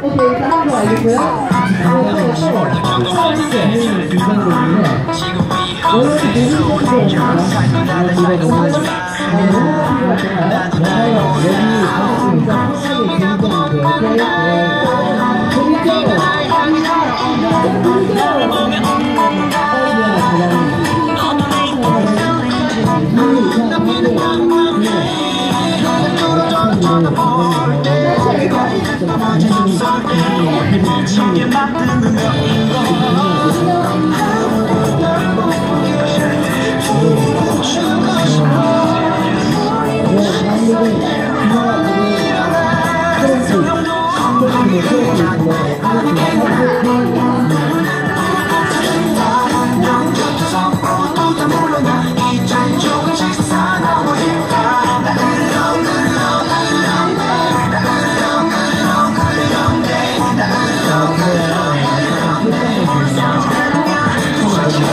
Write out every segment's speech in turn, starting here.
오케이, 일단 한거 알겠고요. 오늘 멈춰게 만드는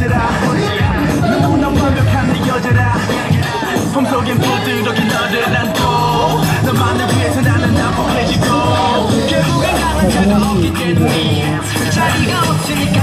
보더라. 너무나 완벽한 내 여자라. 품속엔 부드럽게 너를 안고 너만을 위해서 나는 난폭해지고 결국엔 나는 자가 없기 때문에 자리가 없으니까